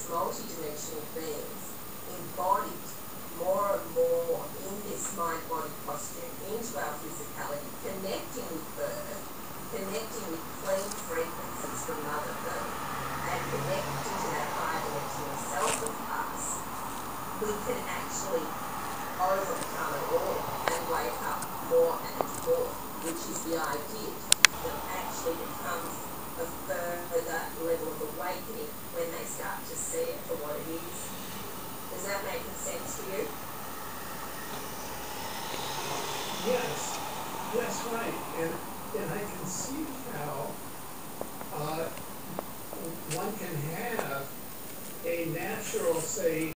as multidimensional beings embodied more and more in this mind-body costume into our physicality, connecting with birth, connecting with clean frequencies from Mother Earth, and connecting to that higher dimensional self of us, we can actually overcome it all and wake up more and more, which is the idea that actually becomes a further level of awakening when they start to see it for what it is. Is that making sense to you? Yes, that's right. And, and I can see how uh, one can have a natural, say,